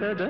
ಸದಾ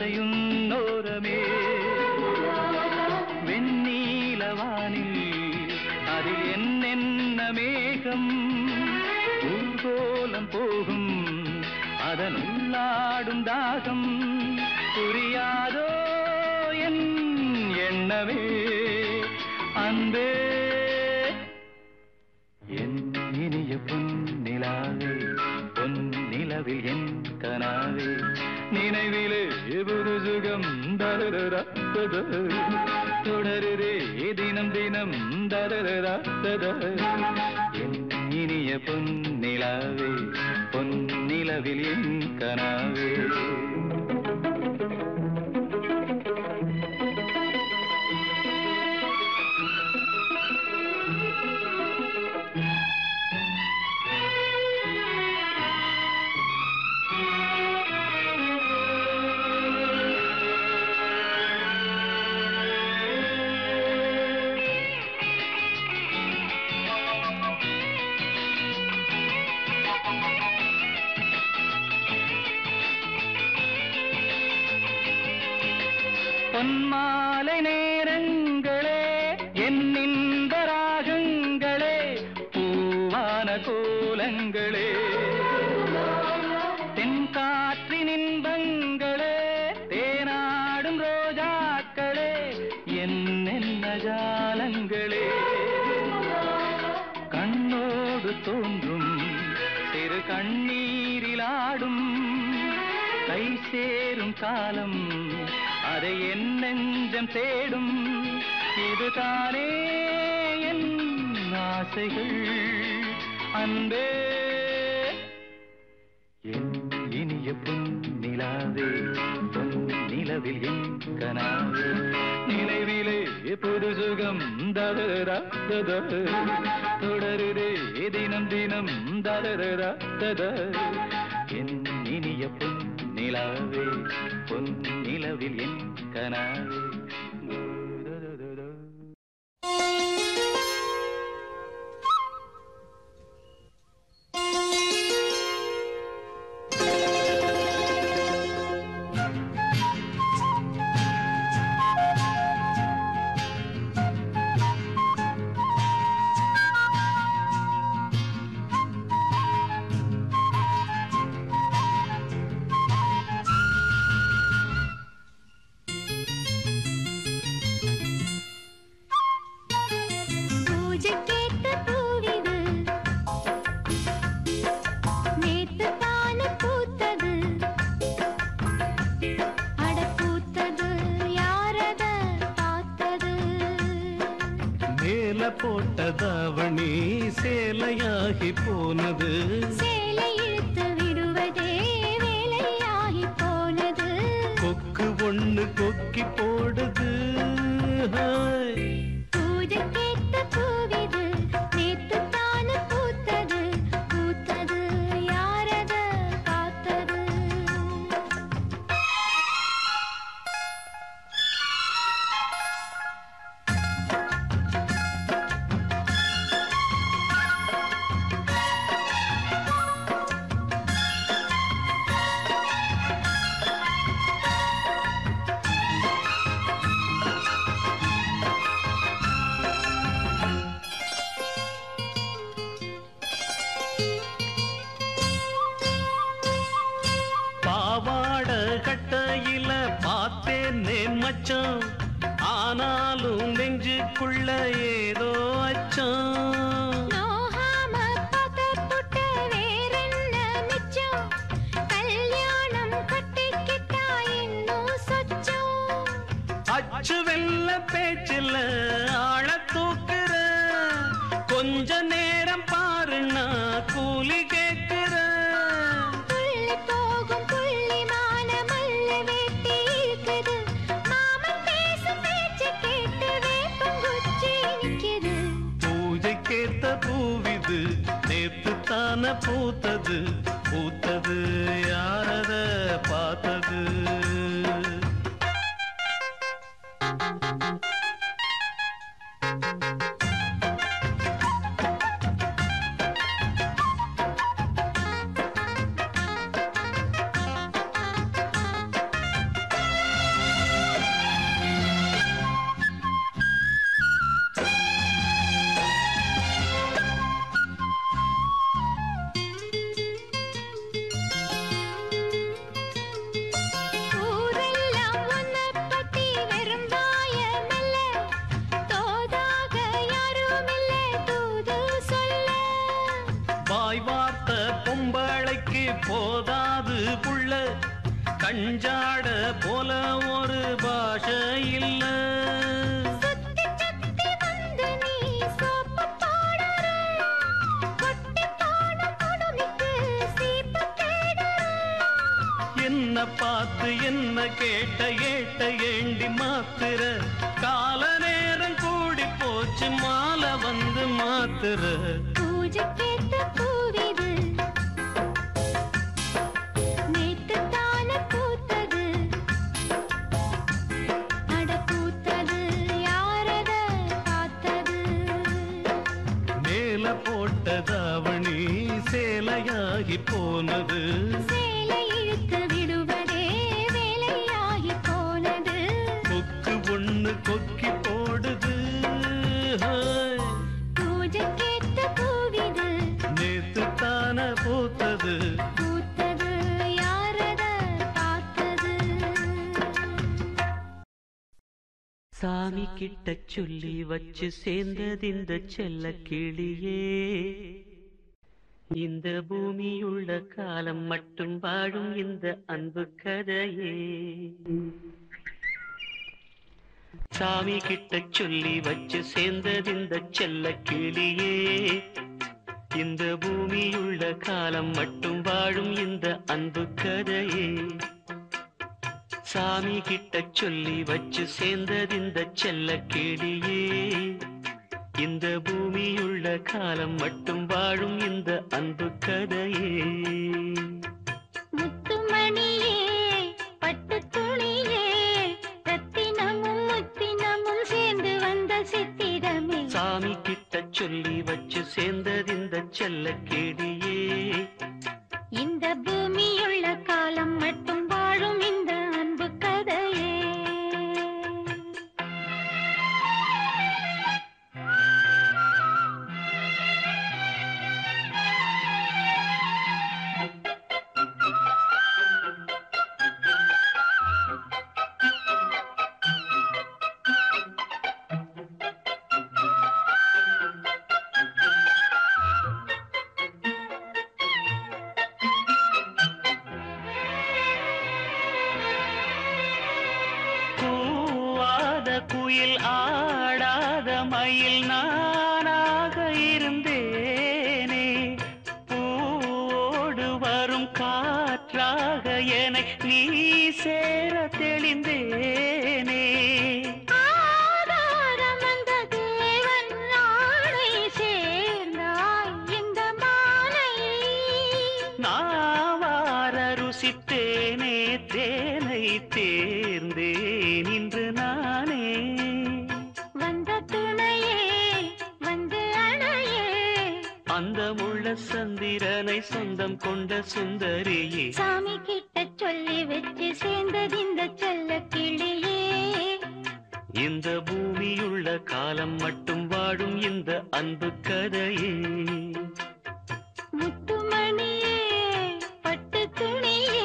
ஆசையும் தத தொடருதே தினம் தினம் ததரதத என் இனிய பொன்னிலாவே பொன்னிலவில் என் கனாவே. தேடும். இதுதானே என் ஆசைகள். அன்பே. என் இனிய பொன் நிலாவே பொன் நிலவில் என் கனாவே. நினைவிலே புது சுகம் தரரா தொடருதே தினம் தினம் தரரா என் இனிய பொன் நிலாவே பொன் நிலவில் என் கனாவே. கஞ்சாட போல ஒரு பாஷை இல்ல. கொட்டி என்ன பார்த்து என்ன கேட்ட ஏட்ட ஏண்டி மாத்துற. கால நேரம் கூடி போச்சு மாலை வந்து மாத்துற. பூஜைக்கேத்த பூவிது சாமி கிட்ட சொல்லி வச்சு சேர்ந்தது இந்த செல்ல கிளியே. இந்த பூமியுள்ள காலம் மட்டும் வாழும் இந்த அன்பு கதையே. சாமி கிட்ட சொல்லி வச்சு சேர்ந்தது இந்த செல்ல கிளியே. இந்த பூமியுள்ள காலம் மட்டும் வாழும் இந்த அன்பு கதையே. சாமி கிட்ட சொல்லி வச்சு சேர்ந்தது இந்த செல்ல கிளியே இந்த பூமியுள்ள காலம் மட்டும் வாழும் இந்த அன்பு கதையே. முத்துமணியே பட்டு துணியே ரத்தினமும் முத்தினமும் சேர்ந்து வந்த சித்திரமே. சாமி கிட்ட சொல்லி வச்சு சேர்ந்தது இந்த செல்ல கிளியே இந்த பூமியுள்ள காலம் மட்டும் தெளிந்தேனே. நாவார ருசித்தேனே தேனை தேர்ந்தேன் இன்று நானே. வந்த துணையே வந்து அணையே. அந்த முள்ள சந்திரனை சொந்தம் கொண்ட சுந்தரியே. சாமி கிட்ட இந்த செல்ல கிளியே. இந்த பூமியுள்ள காலம் மட்டும் வாழும் இந்த அன்பு கதையே. முத்துமணியே பட்டு துணியே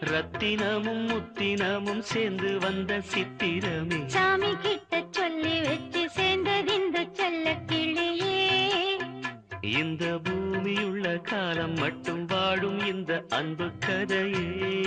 ரத்தினமும் முத்தினமும் சேர்ந்து வந்த சித்திரமே. சாமி கிட்ட சொல்லி வச்சு சேர்ந்தது இந்த செல்ல கிளியே. இந்த பூமியுள்ள காலம் மட்டும் வாழும் இந்த அன்பு கதையே.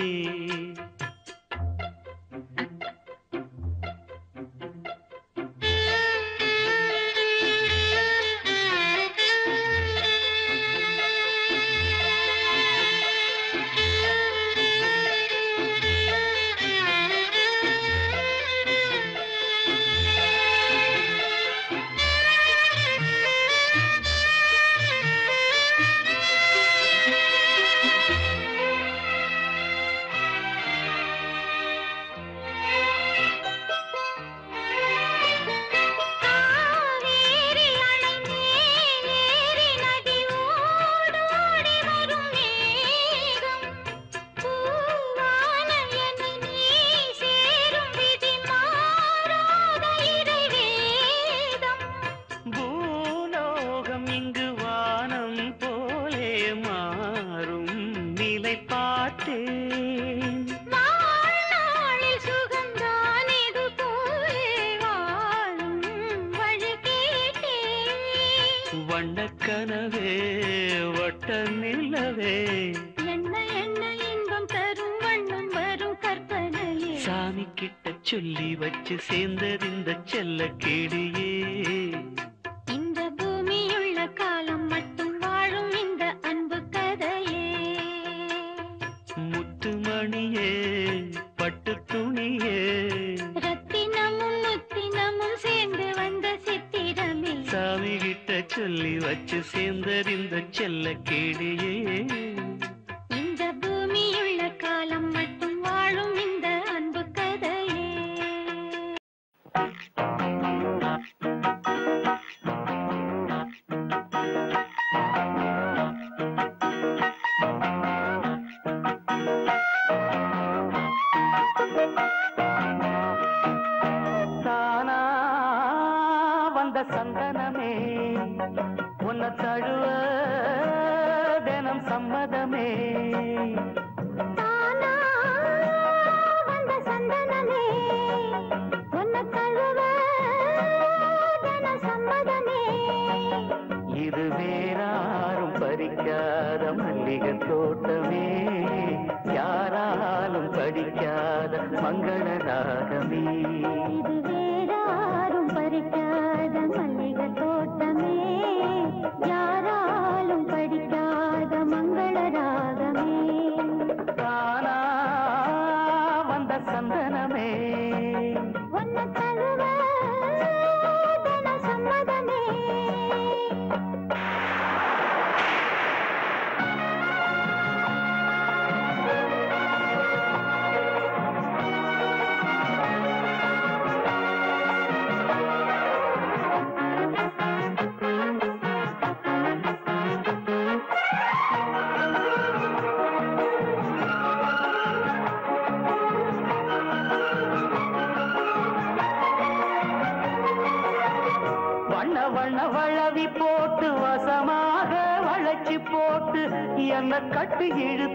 கட்டி இழுத்து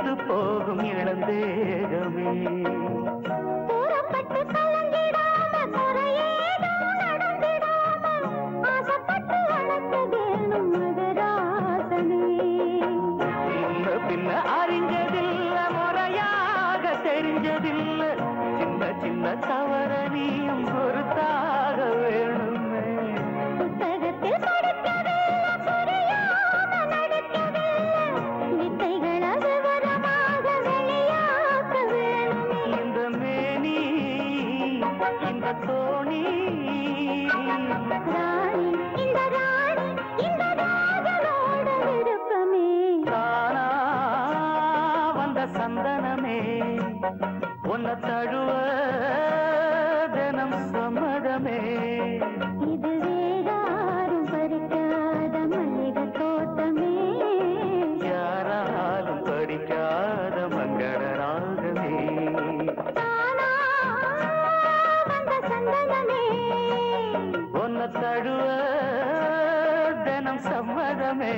தினம்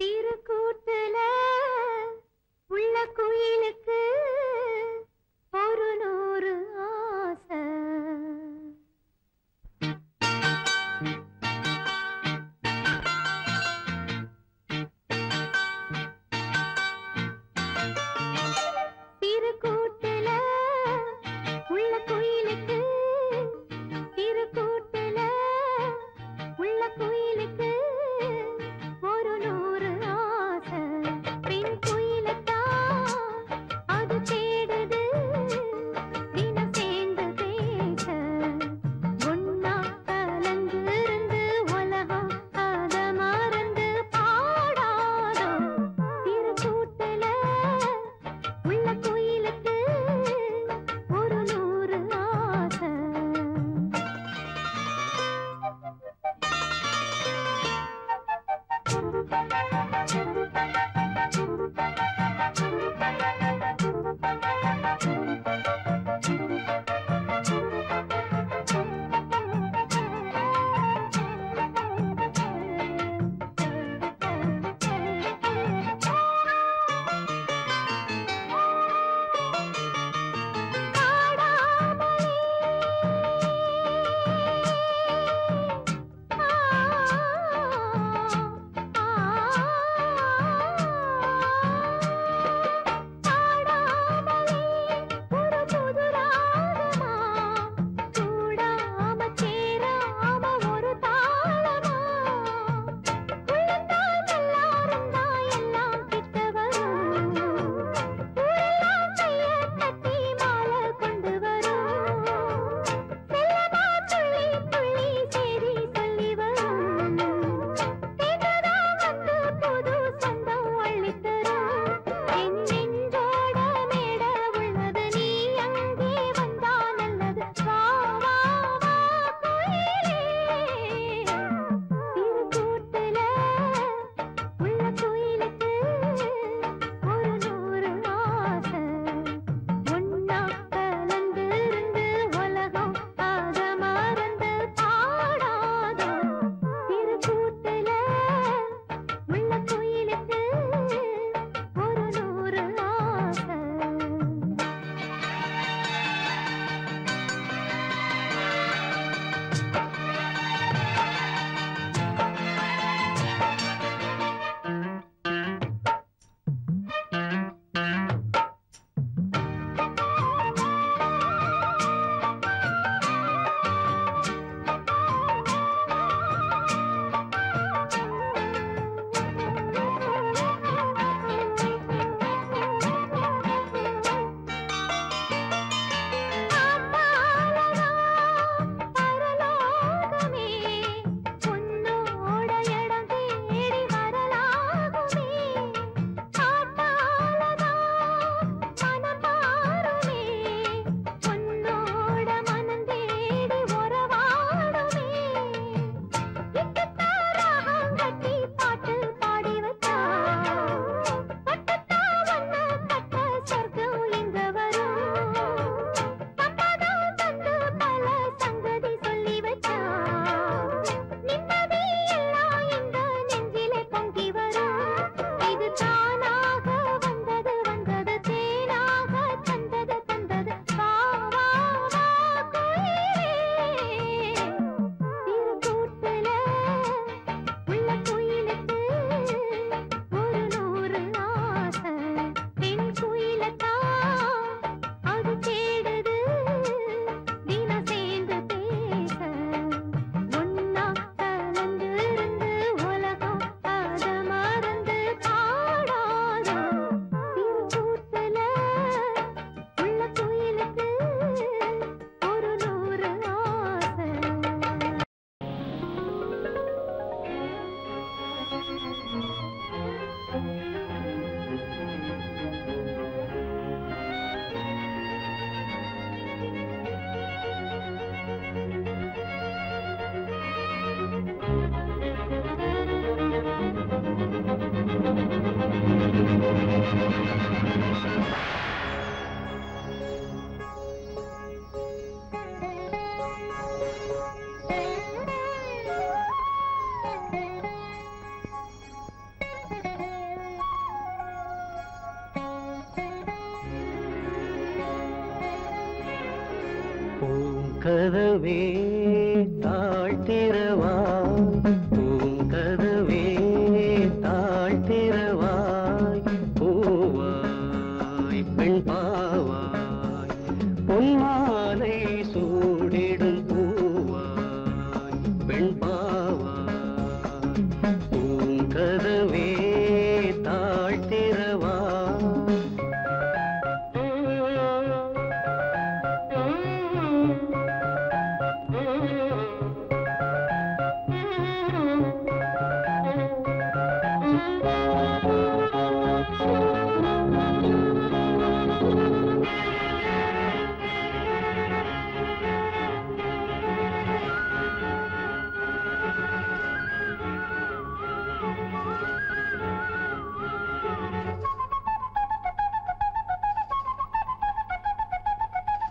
திருக்கூட்டுல உள்ள குயிலுக்கு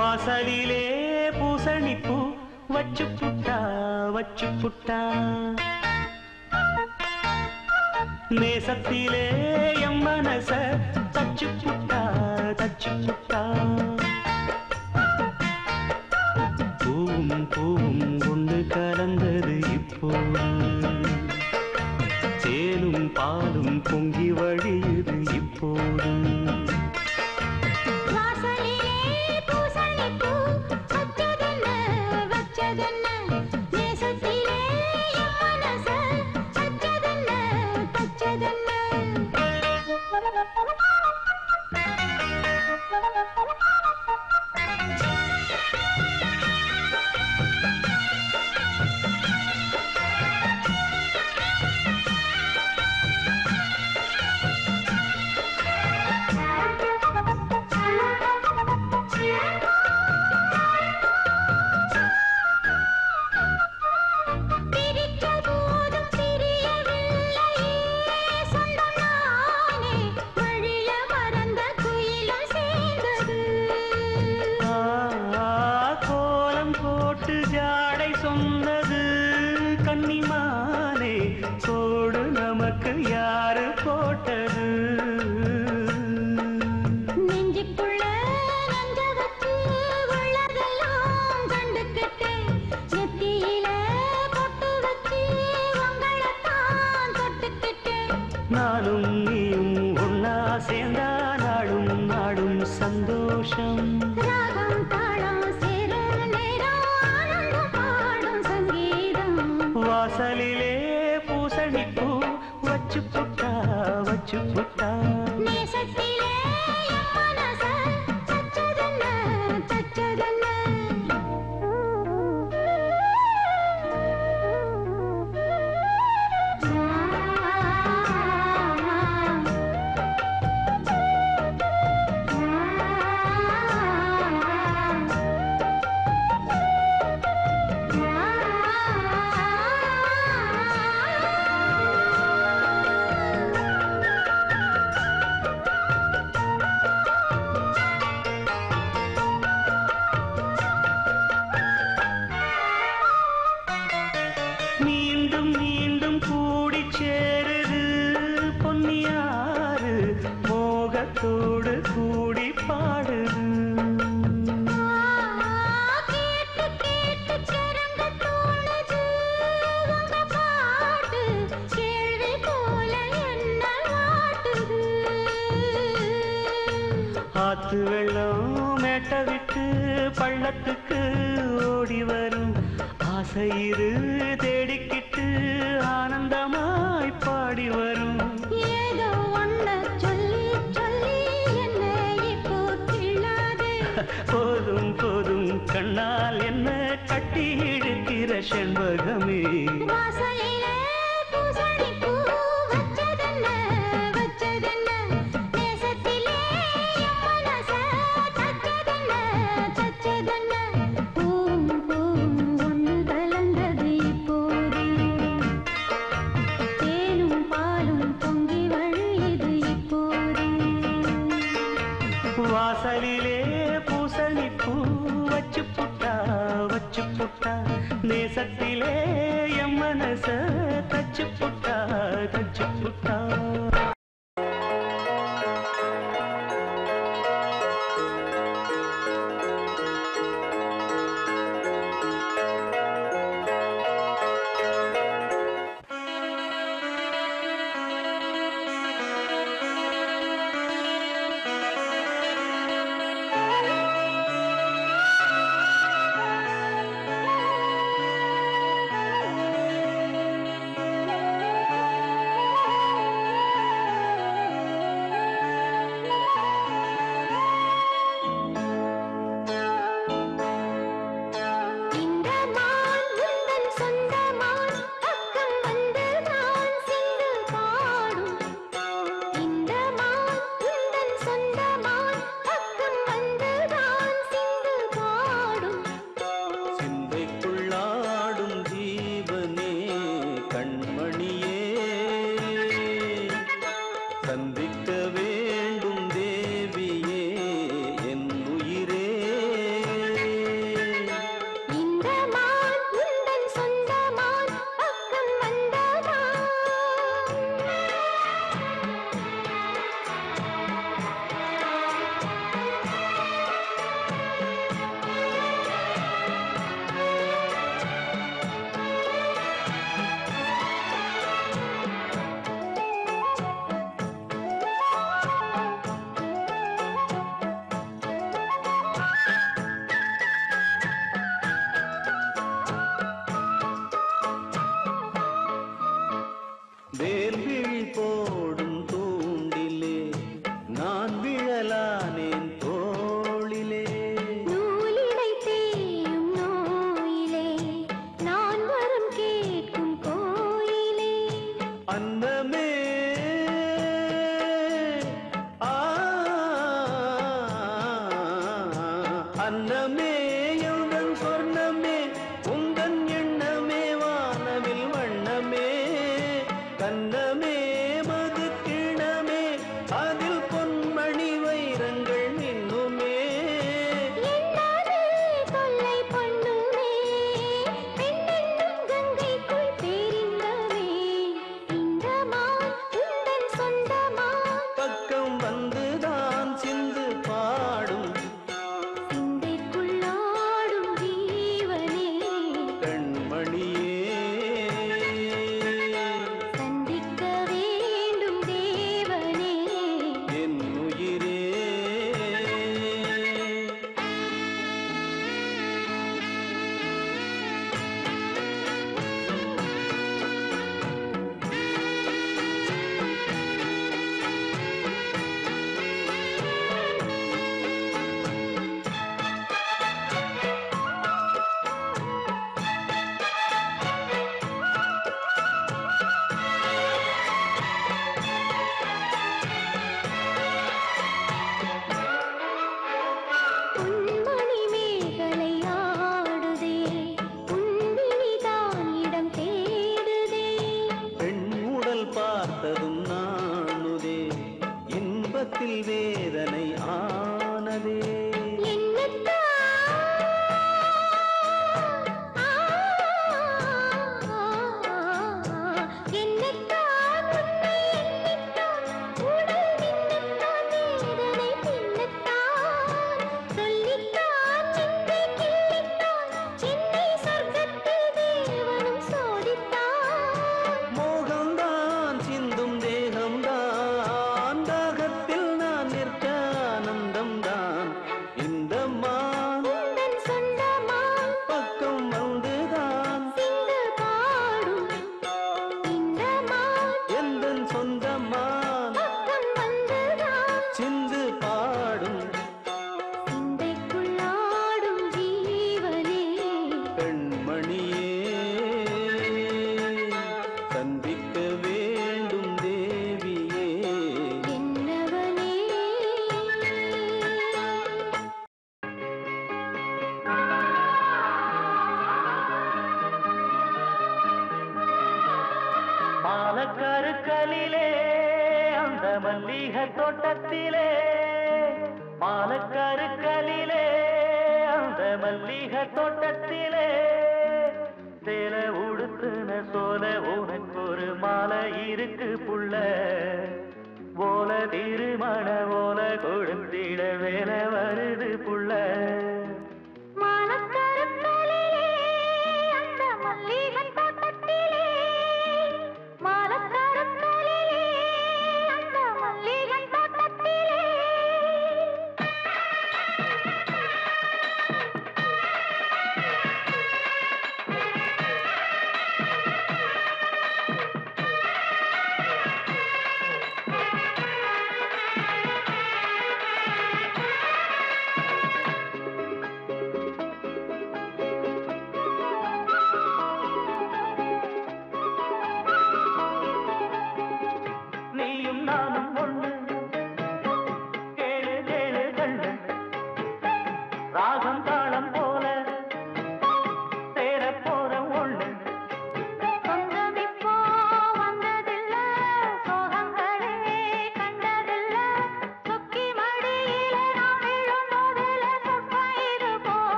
வாசலிலே பூசணிப்பூ. வச்சு புட்டா வச்சு புட்டா நேசத்திலே எம் மனச தச்சு புட்டா தச்சு புட்டா கூட்டத்தோடு கூடி பாடுது. ஆத்து வெள்ளம் மேட்ட விட்டு பள்ளத்துக்கு ஓடி வரும் ஆசை இரு. செண்பகமே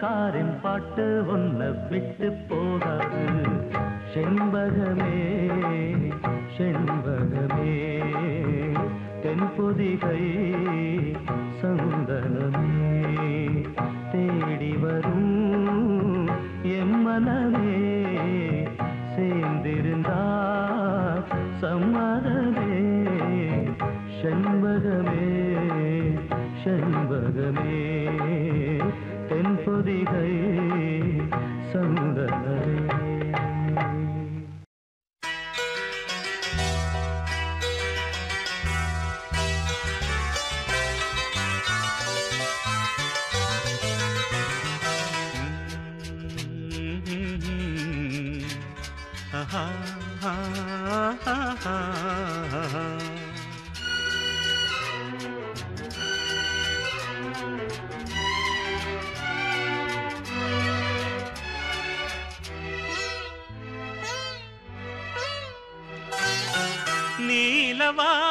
காரின் பாட்டு உன்னை விட்டு போகாது தேவா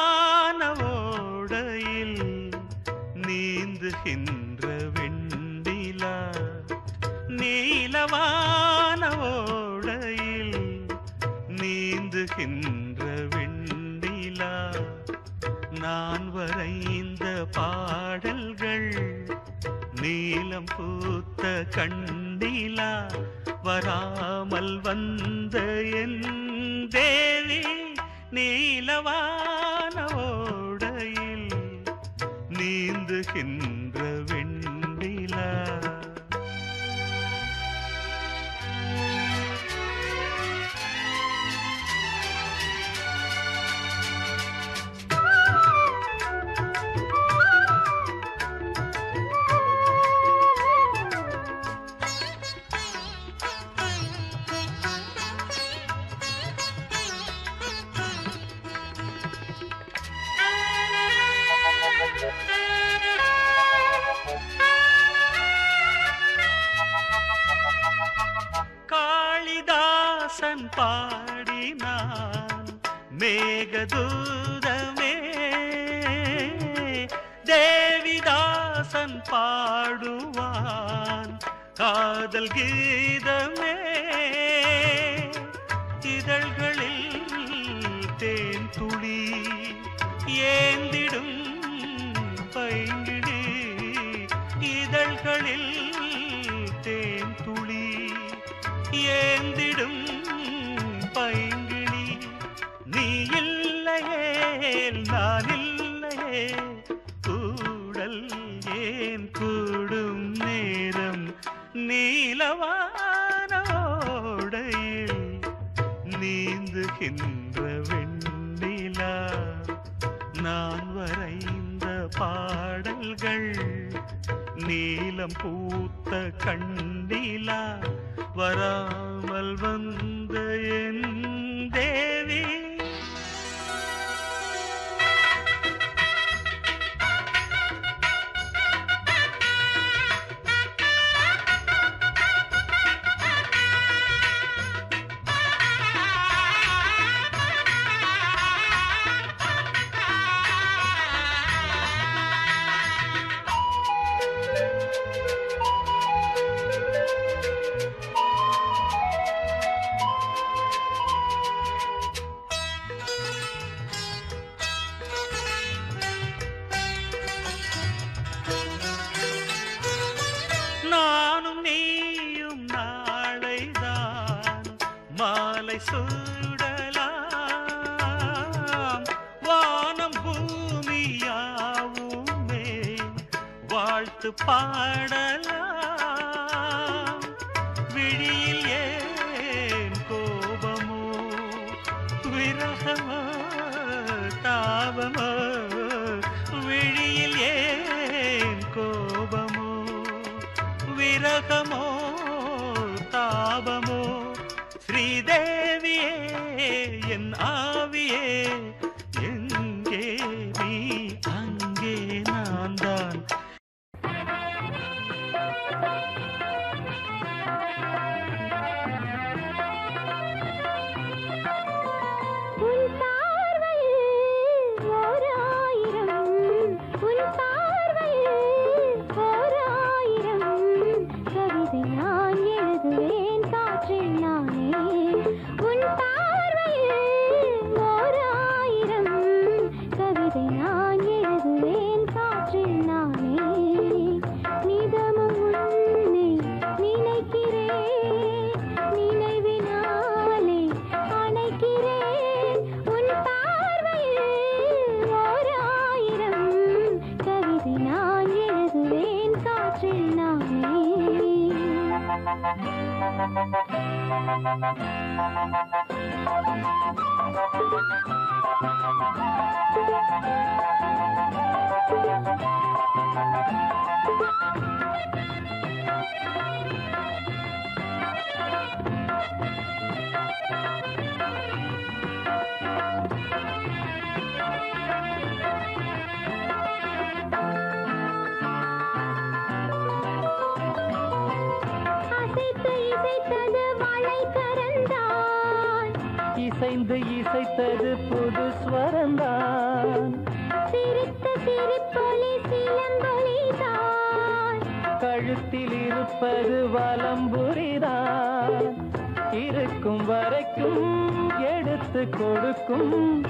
வரைக்கும் எடுத்து கொடுக்கும்.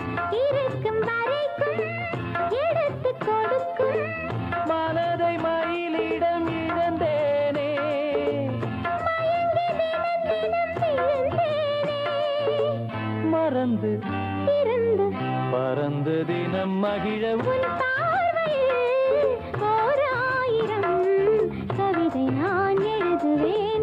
இருக்கும் வரைக்கும் எடுத்து கொடுக்கும். மனதை மயிலிடம் இழந்தேனே. மறந்து இருந்து பறந்து தினம் மகிழ ஓர் ஆயிரம் கவிதை நான் எழுதுவேன்.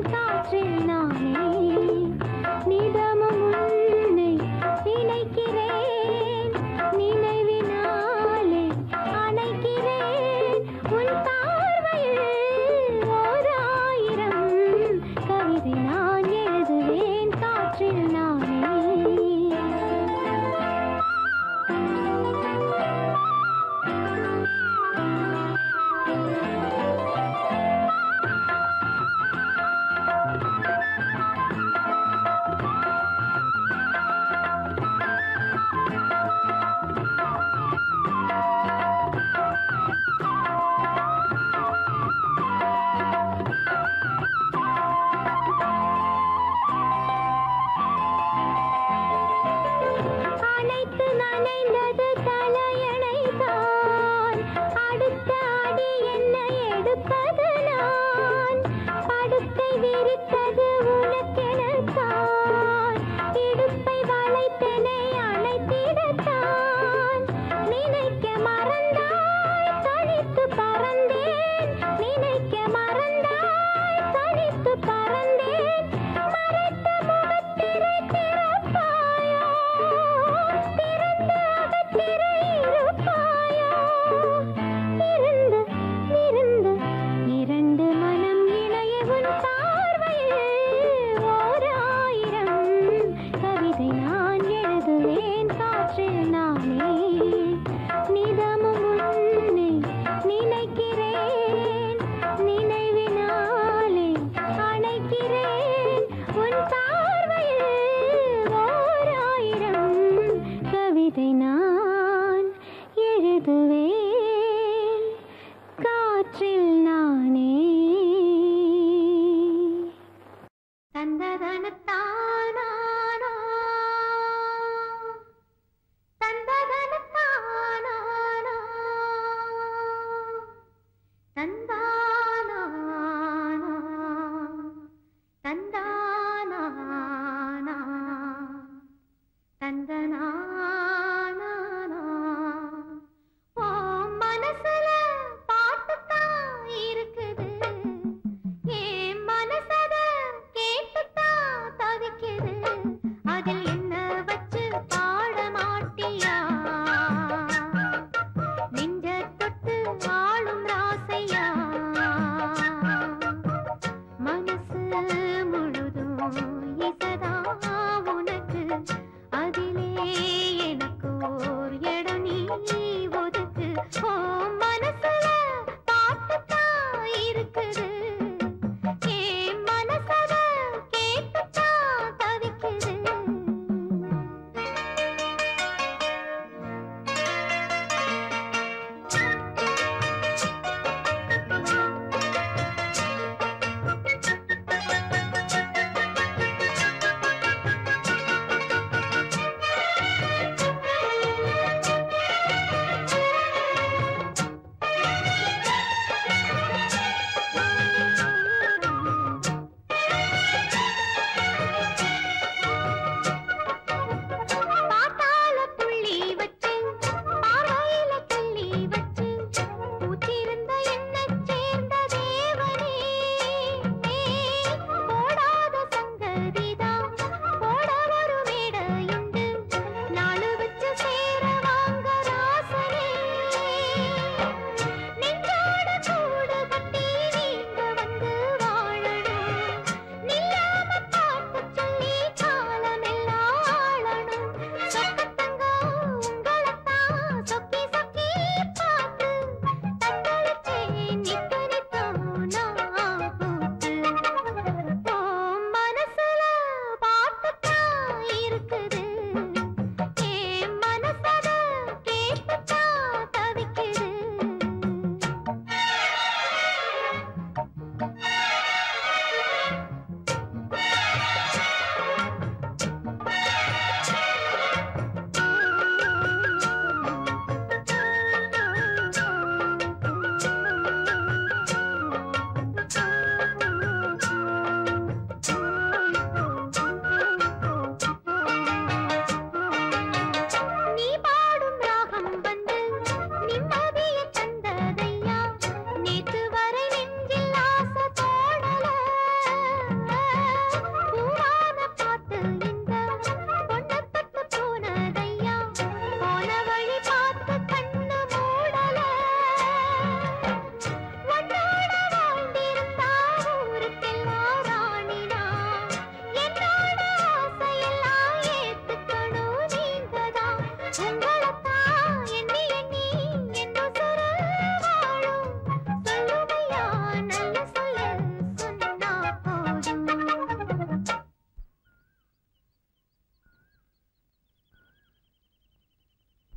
Vandana.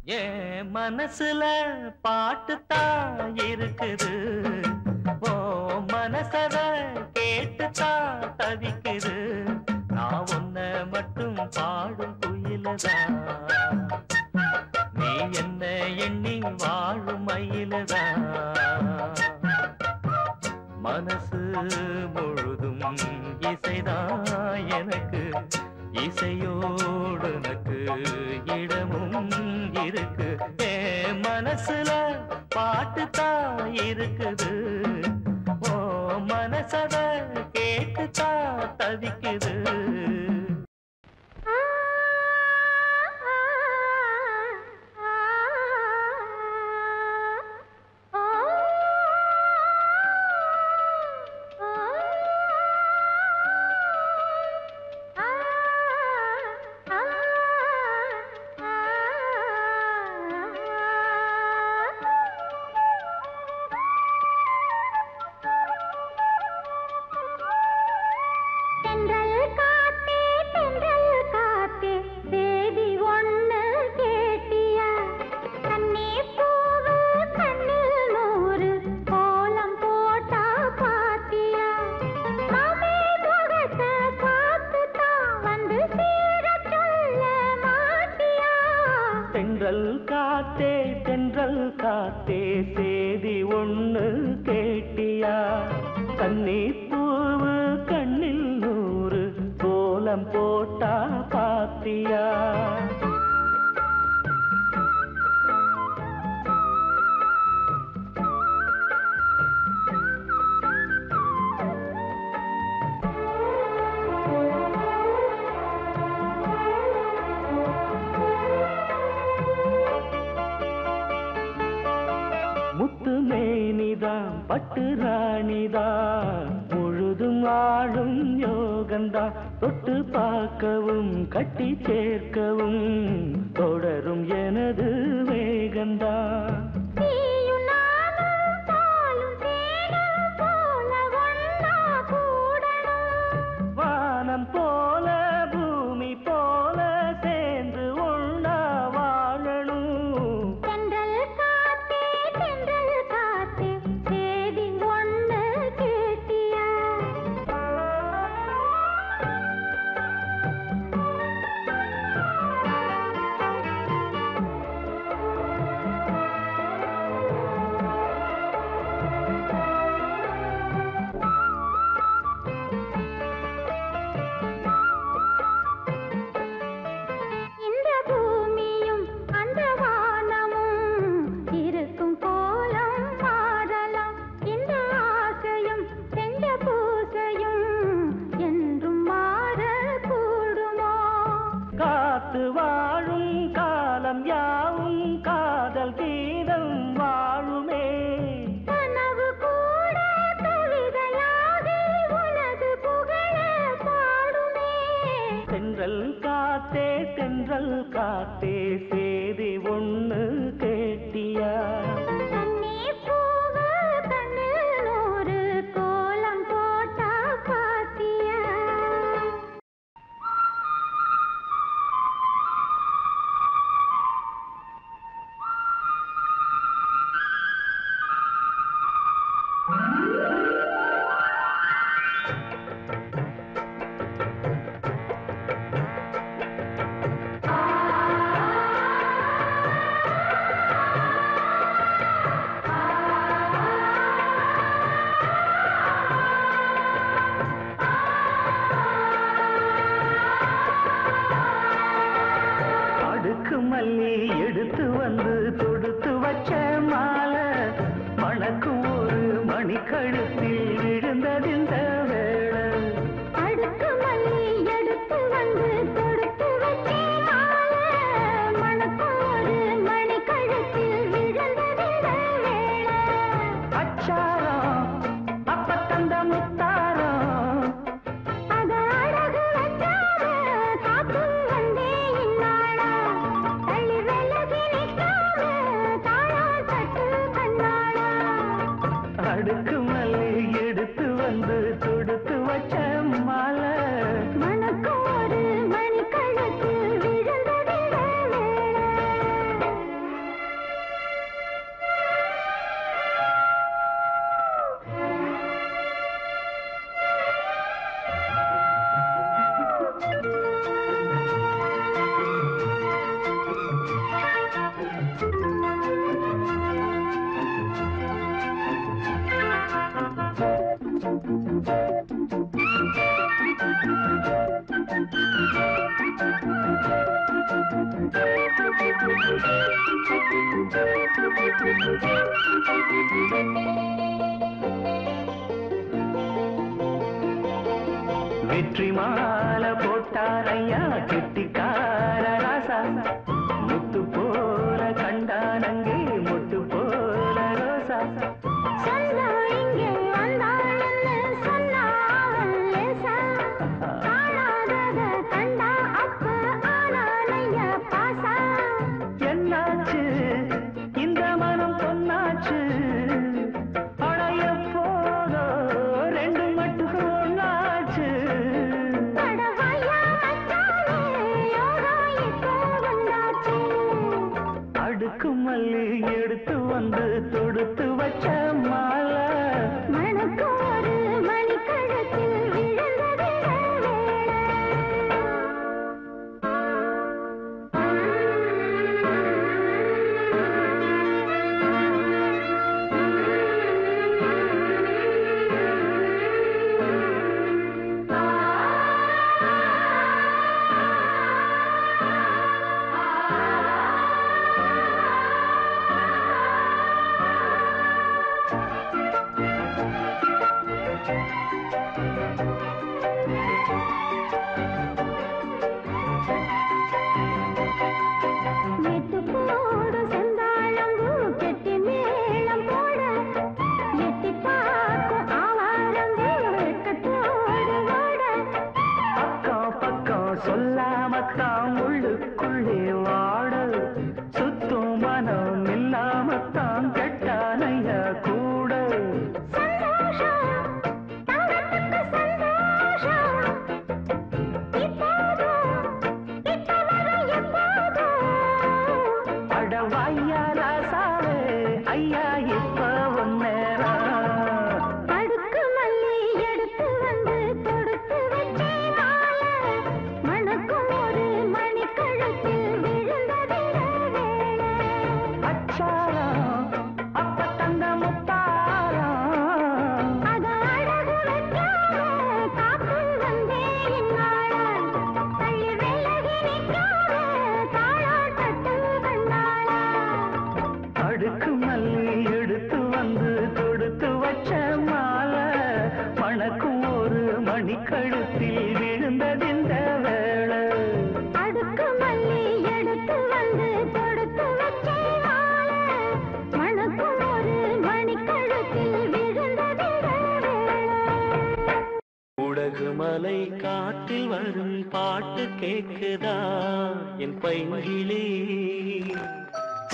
என் மனசுல பாட்டுத்தான் இருக்குது. ஓ மனசத கேட்டுத்தான் தவிக்குது. நான் ஒன்ன மட்டும் பாடும் குயிலதான். வெற்றி மாலை போட்டாரையா கெட்டி பாட்டு கேக்குதா? என் பைங்கிளி.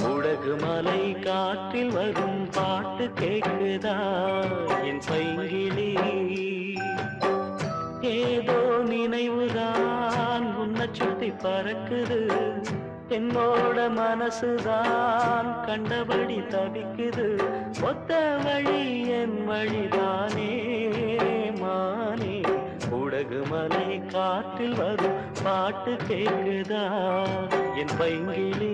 உடகு மலை காற்றில் வரும் பாட்டு கேக்குதா? என் பைங்கிளி. ஏதோ நினைவுதான் உன்னை சுத்தி பறக்குது. என்னோட மனசுதான் கண்டபடி தவிக்குது. ஒத்த வழி என் வழிதானே. மலை காற்றில் வரும் பாட்டு கேட்குதா என் பைங்கிலே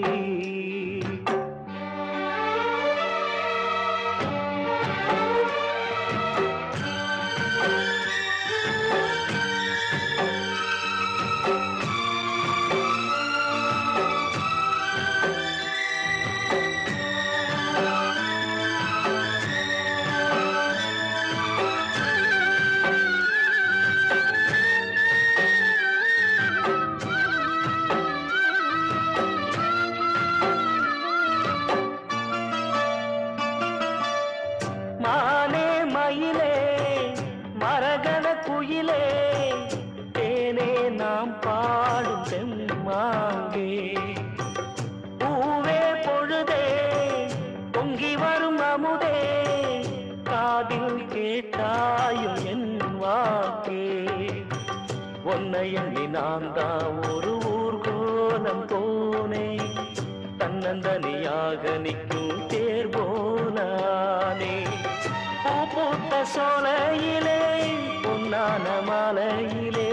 அனந்தனியாக நிற்கும் தேர் போனானே பூ போட்ட சோலையிலே பொன்னான மாலையிலே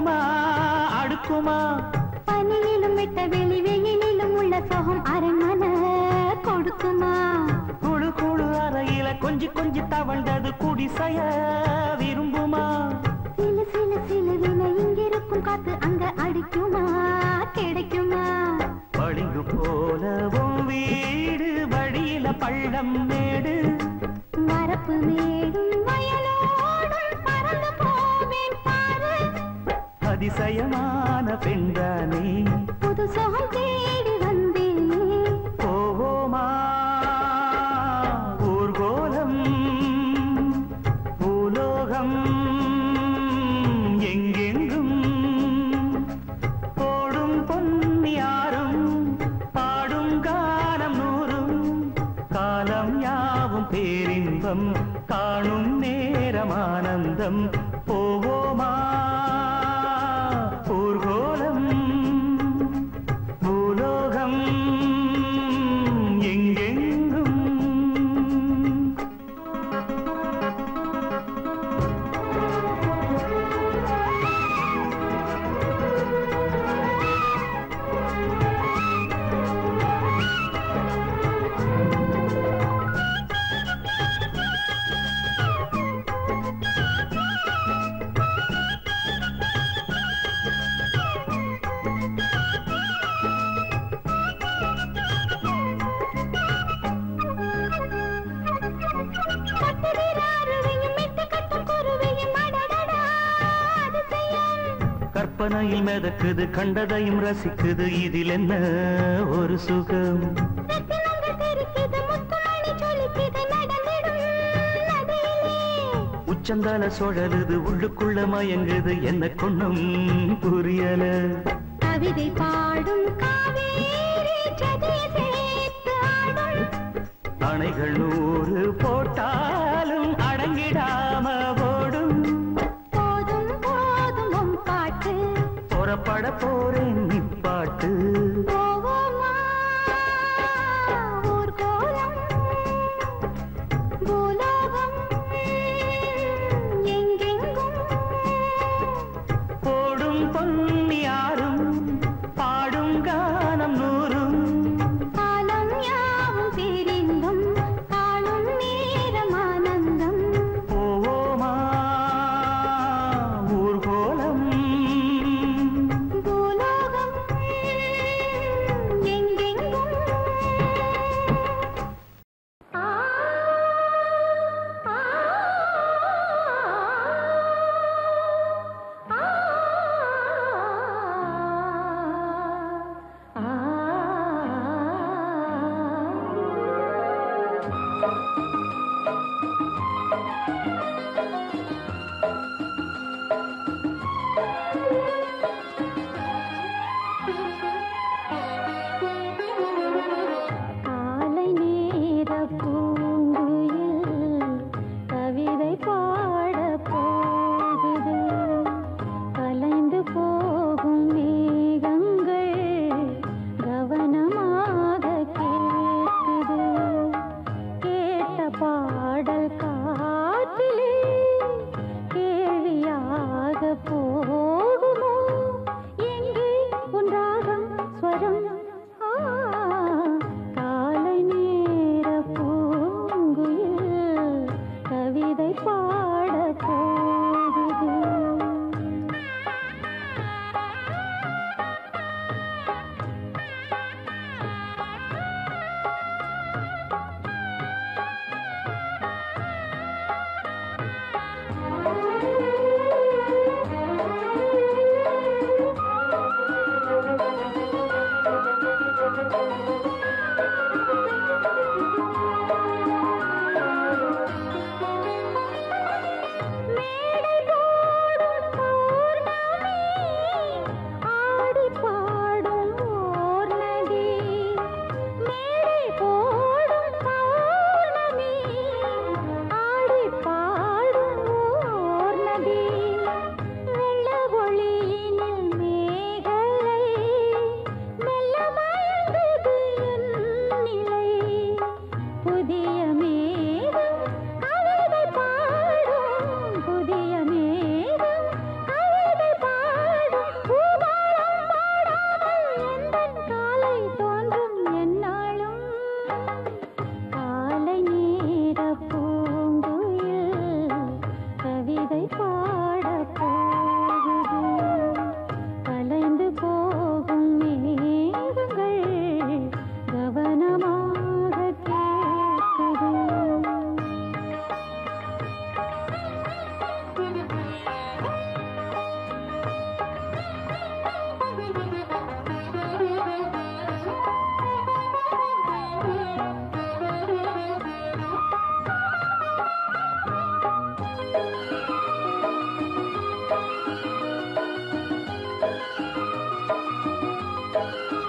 நடக்குமா அடுக்குமா? பனியிலும் விட்ட வெளி வெயிலிலும் உள்ள சோகம் அரண்மன கொடுக்குமா? குழு குழு அறையில கொஞ்சி கொஞ்சி தவழ்ந்தது குடிசைய விரும்புமா? சிலு சிலு சிலுவின இங்கிருக்கும் காத்து அங்க அடிக்குமா? கிடைக்குமா? பளிங்கு போலவும் வீடு வழியில பள்ளம் மேடு. வரப்பு மேடும் நயமான பெண்தானே? புது சோகம் தேடி மிதக்குது கண்டதையும் ரசிக்குது. இதில் என்ன ஒரு சுகம்? உச்சந்தால சுழலுது உள்ளுக்குள்ள மயங்குது. என்ன கொண்ணும் புரியல. கவிதை பாடும் அணைகள் காலை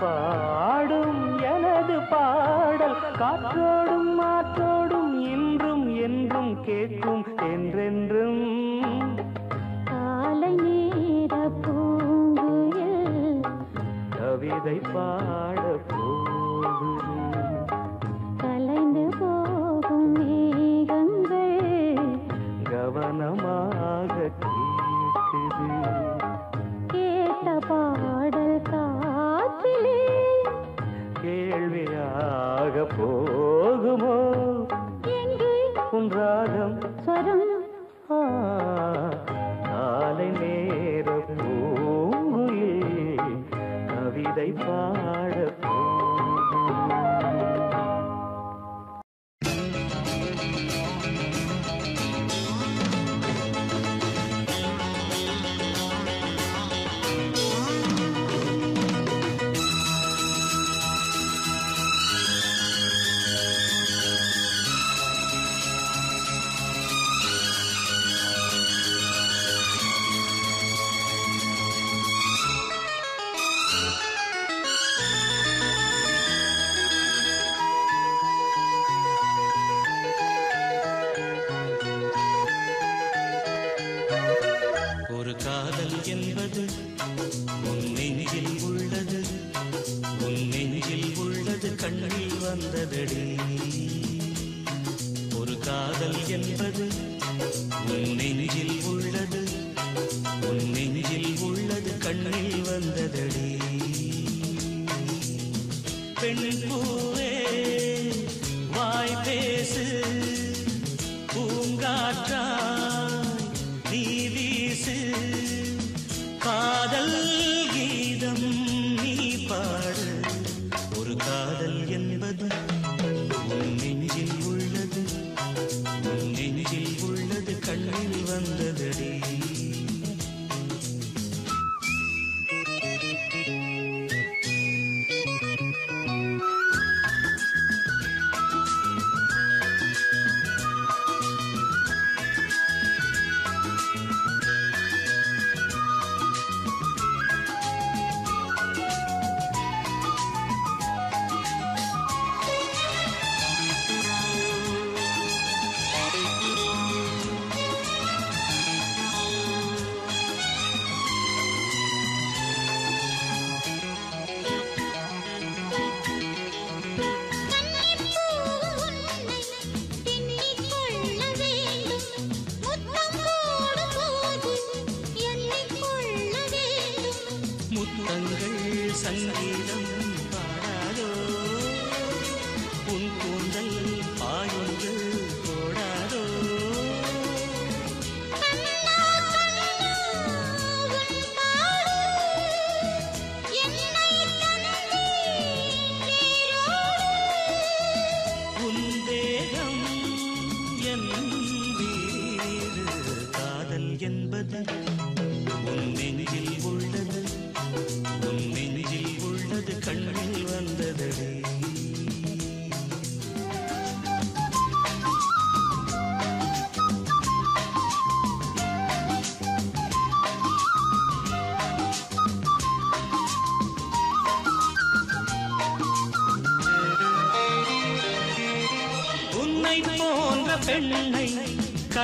பாடும் எனது பாடல். காற்றோடும் மாற்றோடும் இன்றும் என்றும் கேட்கும் என்றென்றும். காலை நேர பூங்குயில் கவிதை பா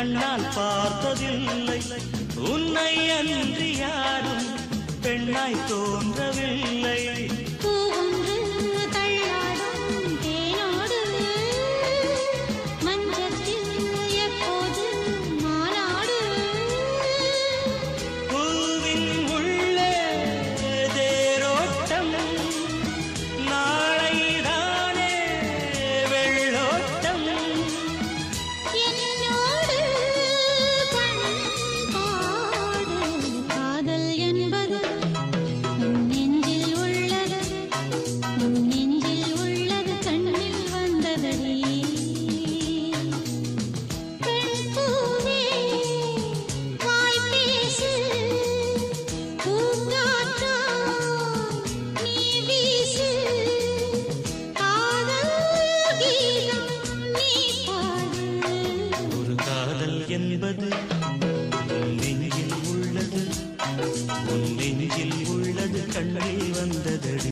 கண்ணால் பார்த்ததில்லை. உன்னை அன்றி யாரும் பெண்ணாய் தோன்ற